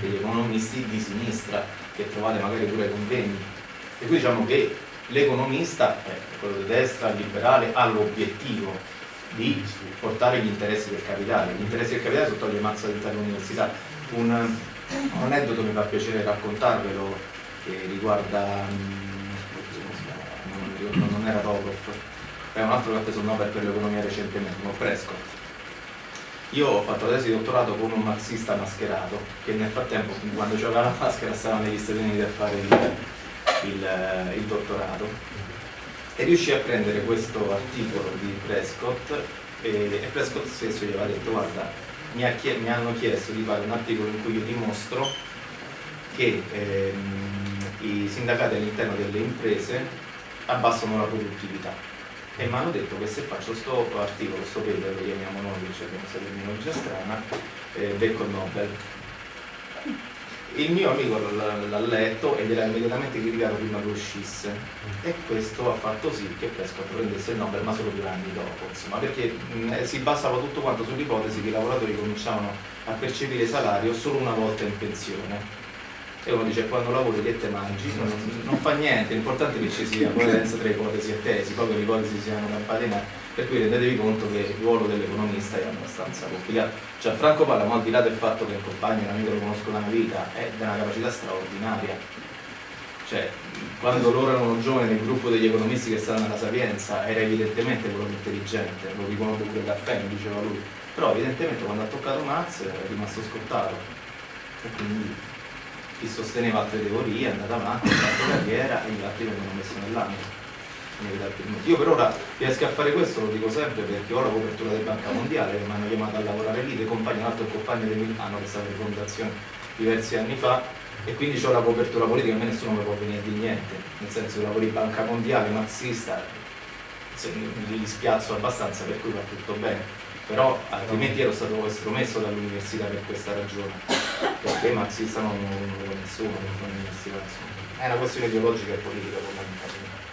degli economisti di sinistra che trovate magari pure convegni. E qui diciamo che l'economista, quello di destra, liberale, ha l'obiettivo di portare gli interessi del capitale. Gli interessi del capitale sotto le mazze dell'università. Un, un aneddoto mi fa piacere raccontarvelo che riguarda, non, non era Roloff, è un altro che ha preso il Nobel per l'economia recentemente, un Prescott. Io ho fatto la tesi di dottorato con un marxista mascherato che nel frattempo, quando c'aveva la maschera, stava negli Stati Uniti a fare il, il, il dottorato. E riuscì a prendere questo articolo di Prescott e, e Prescott stesso gli aveva detto guarda mi, ha, mi, hanno chiesto di fare un articolo in cui io dimostro che ehm, i sindacati all'interno delle imprese abbassano la produttività e mi hanno detto che se faccio questo articolo, questo paper, lo chiamiamo noi, cioè abbiamo questa terminologia strana, eh, becco Nobel. Il mio amico l'ha letto ed era immediatamente criticato prima che uscisse. E questo ha fatto sì che Prescott prendesse il Nobel ma solo due anni dopo insomma, perché mh, si basava tutto quanto sull'ipotesi che i lavoratori cominciavano a percepire salario solo una volta in pensione e uno dice quando lavori che te mangi non, non fa niente, l'importante è che ci sia coerenza tra ipotesi e tesi, poi che le ipotesi siano campate per cui rendetevi conto che il ruolo dell'economista è abbastanza complicato. Cioè Franco Palamo, al di là del fatto che il compagno, un amico lo conosco da una vita, è di una capacità straordinaria. Cioè, quando loro erano giovani nel gruppo degli economisti che stavano alla Sapienza, era evidentemente quello più intelligente, lo dicono pure caffè, mi diceva lui. Però evidentemente quando ha toccato Marx è rimasto scottato. E quindi chi sosteneva altre teorie è andato avanti, ha fatto carriera e gli altri vengono messi nell'ambito. Io per ora riesco a fare questo, lo dico sempre perché ho la copertura del Banca Mondiale mi hanno chiamato a lavorare lì, dei compagni, un altro compagno di Milano che è stato in fondazione diversi anni fa e quindi ho la copertura politica, a me nessuno mi può venire di niente, nel senso che lavori Banca Mondiale, marxista, li spiazzo abbastanza per cui va tutto bene. Però altrimenti ero stato estromesso dall'università per questa ragione. Perché marxista non, non lo nessuno non l'università è una questione ideologica e politica fondamentalmente